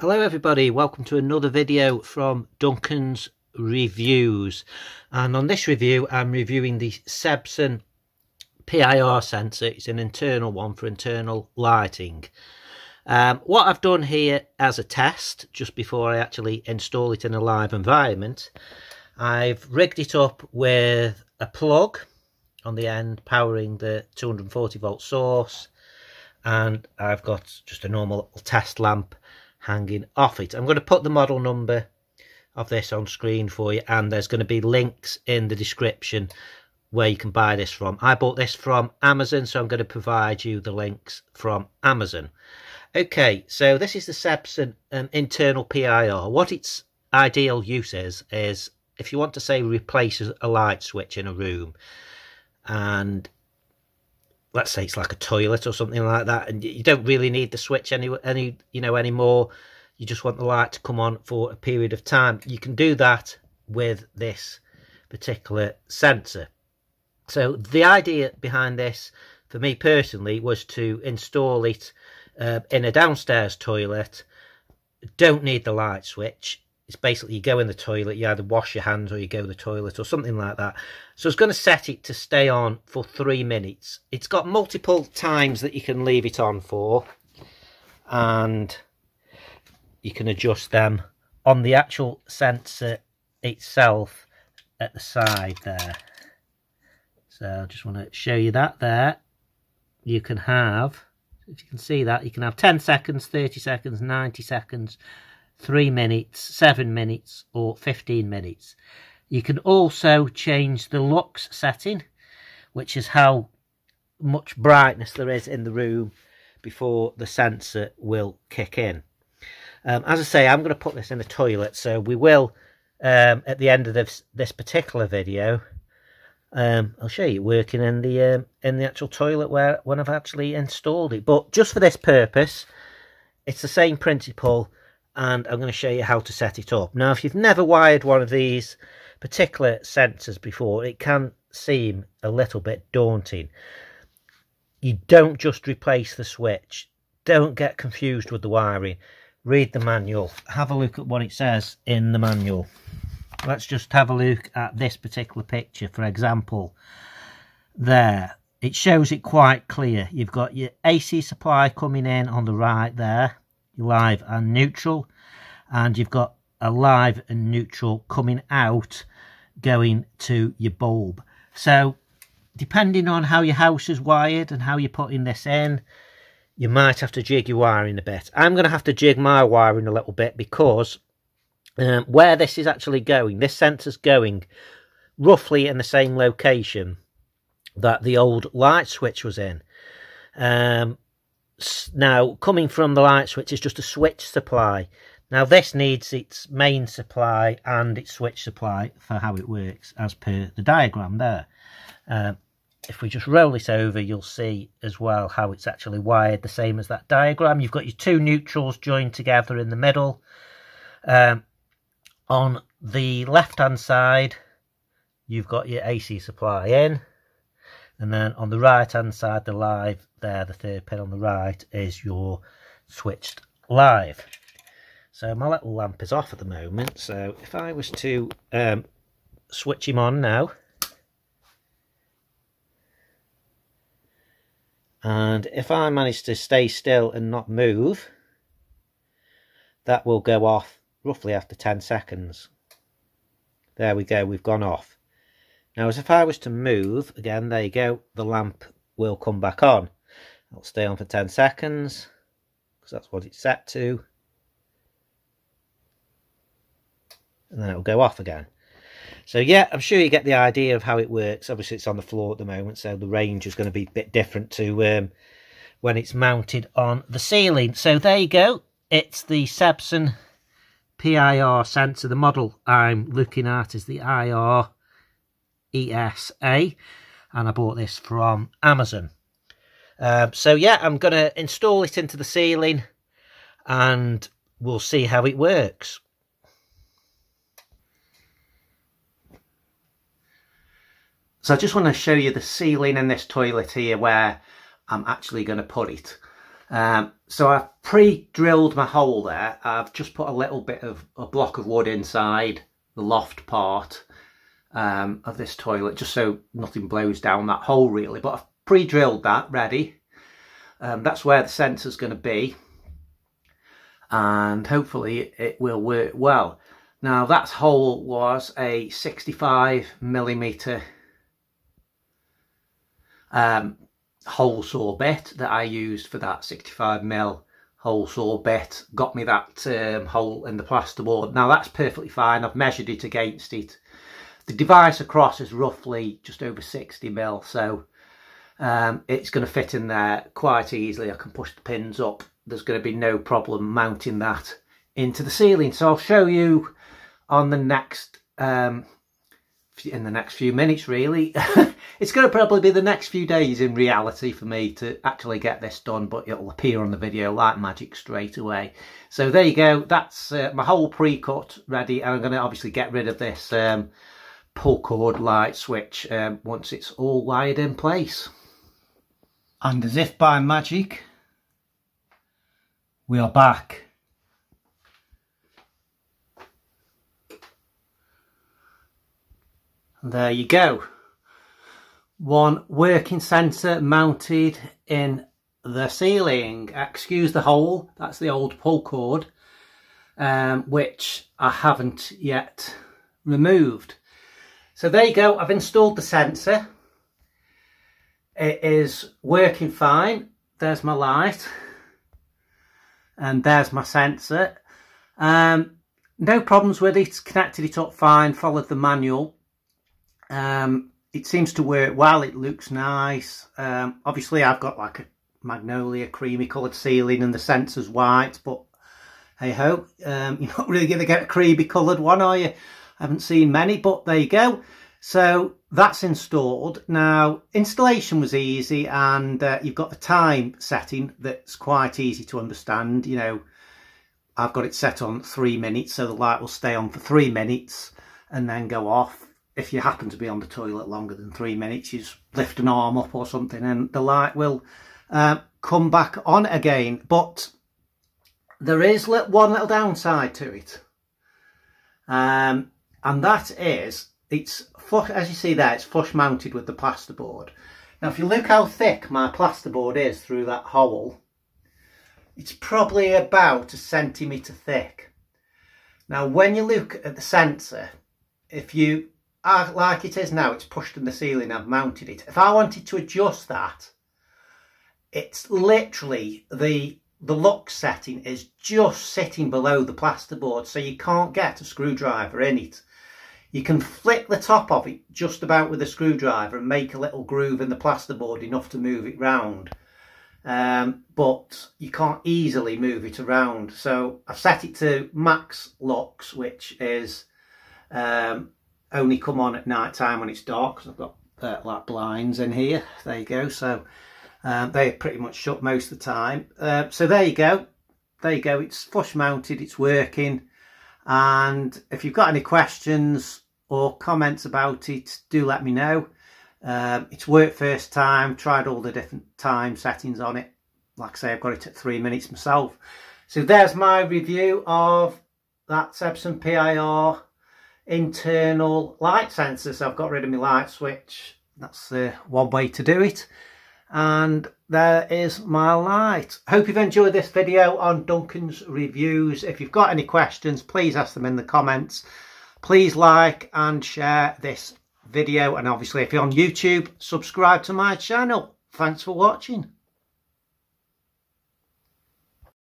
Hello everybody, welcome to another video from Duncan's Reviews. And on this review I'm reviewing the Sebson PIR sensor, it's an internal one for internal lighting. Um, what I've done here as a test, just before I actually install it in a live environment, I've rigged it up with a plug on the end powering the 240 volt source and I've got just a normal test lamp hanging off it. I'm going to put the model number of this on screen for you and there's going to be links in the description where you can buy this from. I bought this from Amazon so I'm going to provide you the links from Amazon. Okay, so this is the Sebson um, internal PIR. What its ideal use is, is if you want to say replace a light switch in a room and let's say it's like a toilet or something like that and you don't really need the switch any any you know anymore. You just want the light to come on for a period of time. You can do that with this particular sensor. So the idea behind this for me personally was to install it uh, in a downstairs toilet. Don't need the light switch it's basically you go in the toilet, you either wash your hands or you go to the toilet or something like that. So it's going to set it to stay on for three minutes. It's got multiple times that you can leave it on for and you can adjust them on the actual sensor itself at the side there. So I just want to show you that there. You can have, if you can see that, you can have 10 seconds, 30 seconds, 90 seconds, 3 minutes, 7 minutes or 15 minutes. You can also change the lux setting, which is how much brightness there is in the room before the sensor will kick in. Um, as I say, I'm going to put this in the toilet, so we will, um, at the end of this, this particular video, um, I'll show you working in the um, in the actual toilet where when I've actually installed it. But just for this purpose, it's the same principle and I'm going to show you how to set it up. Now, if you've never wired one of these particular sensors before, it can seem a little bit daunting. You don't just replace the switch. Don't get confused with the wiring. Read the manual. Have a look at what it says in the manual. Let's just have a look at this particular picture, for example. There, it shows it quite clear. You've got your AC supply coming in on the right there live and neutral and you've got a live and neutral coming out going to your bulb. So depending on how your house is wired and how you're putting this in you might have to jig your wiring a bit. I'm going to have to jig my wiring a little bit because um, where this is actually going this sensor's going roughly in the same location that the old light switch was in. Um, now coming from the light switch is just a switch supply. Now this needs its main supply and its switch supply for how it works as per the diagram there. Uh, if we just roll this over you'll see as well how it's actually wired the same as that diagram. You've got your two neutrals joined together in the middle. Um, on the left hand side you've got your AC supply in and then on the right hand side the live there the third pin on the right is your switched live. So my little lamp is off at the moment. So if I was to um, switch him on now. And if I manage to stay still and not move that will go off roughly after 10 seconds. There we go we've gone off now, as if I was to move, again, there you go, the lamp will come back on. It'll stay on for 10 seconds, because that's what it's set to. And then it'll go off again. So yeah, I'm sure you get the idea of how it works. Obviously, it's on the floor at the moment, so the range is going to be a bit different to um, when it's mounted on the ceiling. So there you go. It's the Sebson PIR sensor. The model I'm looking at is the IR ESA and I bought this from Amazon. Um, so yeah, I'm going to install it into the ceiling and we'll see how it works. So I just want to show you the ceiling in this toilet here where I'm actually going to put it. Um, so I've pre-drilled my hole there. I've just put a little bit of a block of wood inside the loft part um, of this toilet, just so nothing blows down that hole really. But I've pre-drilled that, ready. Um, that's where the sensor's going to be. And hopefully it will work well. Now that hole was a 65 millimeter um, hole saw bit that I used for that 65 mil hole saw bit. Got me that um, hole in the plasterboard. Now that's perfectly fine. I've measured it against it. The device across is roughly just over 60 mil, so um, it's going to fit in there quite easily. I can push the pins up. There's going to be no problem mounting that into the ceiling. So I'll show you on the next um, in the next few minutes really it's going to probably be the next few days in reality for me to actually get this done but it'll appear on the video like magic straight away so there you go that's uh, my whole pre-cut ready and i'm going to obviously get rid of this um, pull cord light switch um, once it's all wired in place and as if by magic we are back there you go. One working sensor mounted in the ceiling. Excuse the hole, that's the old pull cord, um, which I haven't yet removed. So there you go, I've installed the sensor. It is working fine. There's my light. And there's my sensor. Um, no problems with it, connected it up fine, followed the manual. Um, it seems to work well. It looks nice. Um, obviously, I've got like a magnolia creamy coloured ceiling and the sensor's white, but hey ho, um, you're not really going to get a creamy coloured one, are you? Haven't seen many, but there you go. So that's installed. Now, installation was easy and uh, you've got the time setting that's quite easy to understand. You know, I've got it set on three minutes, so the light will stay on for three minutes and then go off if you happen to be on the toilet longer than three minutes, you just lift an arm up or something and the light will uh, come back on again. But there is one little downside to it. Um, and that is, it's as you see there, it's flush mounted with the plasterboard. Now, if you look how thick my plasterboard is through that hole, it's probably about a centimetre thick. Now, when you look at the sensor, if you ah, like it is now, it's pushed in the ceiling, I've mounted it. If I wanted to adjust that, it's literally the the lux setting is just sitting below the plasterboard, so you can't get a screwdriver in it. You can flick the top of it just about with a screwdriver and make a little groove in the plasterboard enough to move it round. Um, but you can't easily move it around. So I've set it to max lux, which is um, only come on at night time when it's dark I've got uh, like blinds in here. There you go. So um, they're pretty much shut most of the time. Uh, so there you go. There you go. It's flush mounted. It's working. And if you've got any questions or comments about it, do let me know. Um, it's worked first time. Tried all the different time settings on it. Like I say, I've got it at three minutes myself. So there's my review of that Sebson PIR internal light sensor. So I've got rid of my light switch. That's uh, one way to do it. And there is my light. Hope you've enjoyed this video on Duncan's reviews. If you've got any questions, please ask them in the comments. Please like and share this video. And obviously, if you're on YouTube, subscribe to my channel. Thanks for watching.